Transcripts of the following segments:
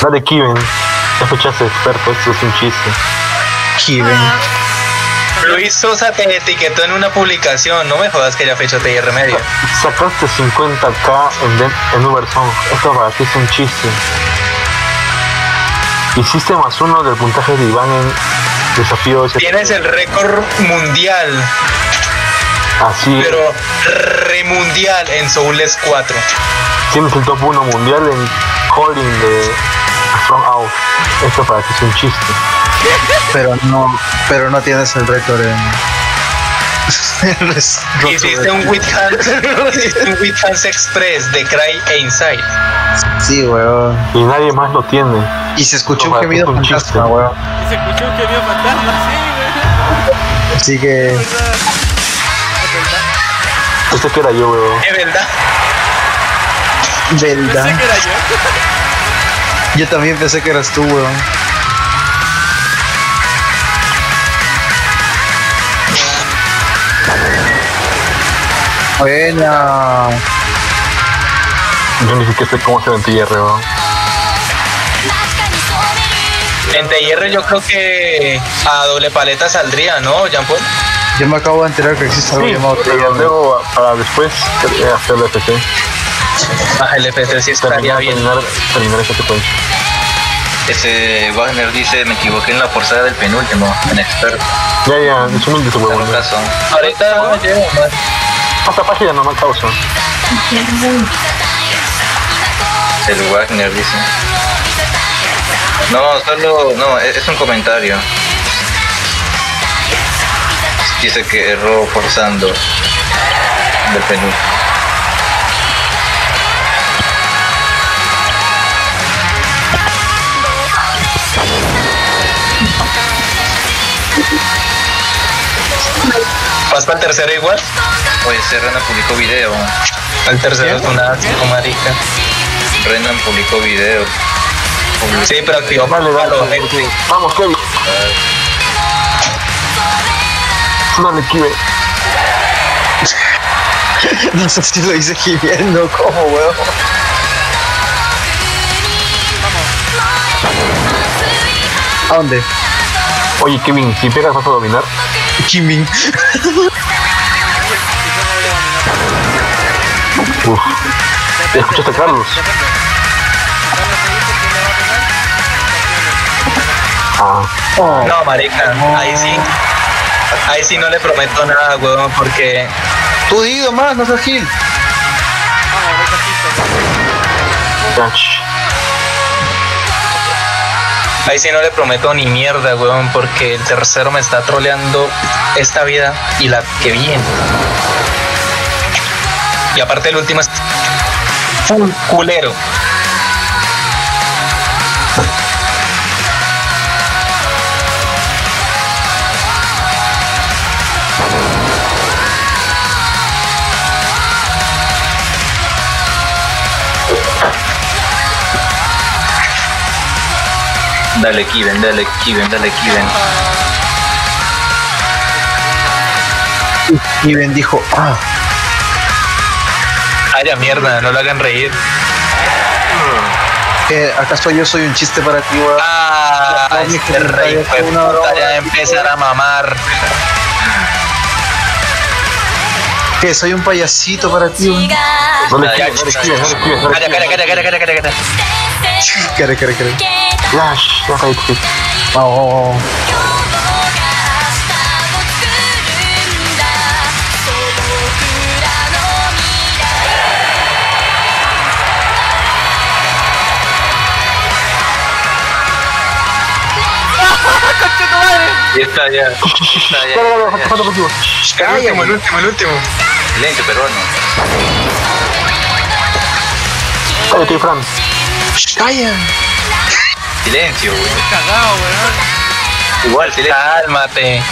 Dale, Kiven. Ya fechaste experto, esto es un chiste. Kiven. Luis Sosa te etiquetó en una publicación. No me jodas que ya fecha TR media. Sacaste 50k en, en Ubersong. Esto para ti es un chiste. Hiciste más uno del puntaje de Iván en desafío ese. Tienes el récord mundial, Así pero remundial en Soulless 4. Tienes el top 1 mundial en calling de From Out. Esto para es un chiste. Pero no, pero no tienes el récord en. Hiciste un With Hands, Express de Cry e Inside. Sí, weón. Y nadie más lo tiene. Y se escuchó un gemido es un chiste. fantasma, weón. Y se escuchó un gemido fantasma, sí, Así que. güey. Es verdad. Es verdad. Que era yo, weón. Es verdad. ¿Verdad? Pensé que era yo. Yo también pensé que eras tú, weón. Buena. Yo ni siquiera sé cómo se ventilla, weón. En TR yo creo que a doble paleta saldría, ¿no, Jean Paul? Yo me acabo de enterar que existe algo Sí, llamado luego para después hacer el FC. Ah, el FC sí estaría Terminar, bien. terminar, terminar esa secuencia. Ese Wagner dice, me equivoqué en la forzada del penúltimo, en experto. Ya, ya, es huevón. todo caso, Ahorita no llego más. Pasa página no me causa. el Wagner dice. No, solo, no, es, es un comentario. Dice que erró forzando del penúltimo. ¿Vas para el tercero igual? Oye, ese Renan publicó video. Al tercero es una asco, marica. Renan publicó video. Sí, pero activó eh, Kevin. Vamos, Kevin. Dale, Kevin. No sé si lo hice gimiendo, como weón. ¿A dónde? Oye, Kevin, si pegas vas a dominar. Kimin. Uf. ¿Escuchaste a Carlos? Ah, Oh, No, marica, ahí sí. Ahí sí no le prometo nada, weón, porque tú digo más, no seas Gil. ya, shh. Ahí sí no le prometo ni mierda, weón, porque el tercero me está troleando esta vida y la que viene. Y aparte el último es full culero. Dale Kiven, dale Kiven, dale Kiven. Kiven dijo, ah, Vaya mierda, no lo hagan reír. ¿qué, ¿acaso yo soy un chiste para ti, weón? Ah, este rey fue puta, ya empezar a mamar. Que soy un payasito para ti, weón. Dale, Kevin, dale, Kevin, dale, Kevin, dale, Calla, calla, calla, calla, calla, calla, calla. Care, care, care. Ya, shh, ya, cállate, Kevin. Oh, oh, oh. Y está ya. Está ya. contigo. El último, el último, el último. Silencio peruano. Cállate, Fran. Calla. Silencio, güey. Cagado, weón. Igual, silencio. Cálmate.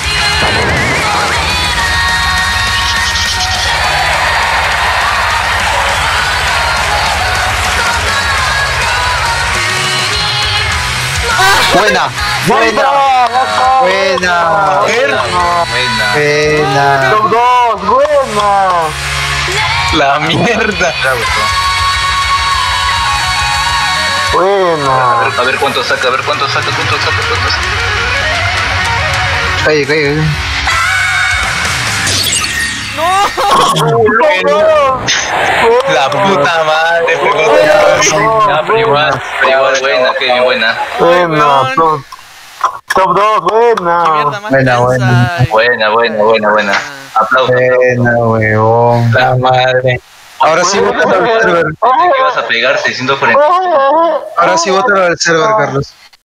Buena, buena, buena, Buena, buena. buena. Top 2, buena. La mierda. Buena. A ver cuánto saca, a ver cuánto saca, cuánto saca, cuánto saca. Calle, calle. La puta madre, pegó Ah, pero igual, pero igual, buena, que bien buena. Buena. Top, top 2, Qué buena. Buena, buena. cansa. Buena, buena, buena, buena. Aplausos. Buena, huevón. La madre. Ahora sí, bótalo al server. ¿Qué vas a pegar? 640. Ahora sí, bótalo al server, Carlos.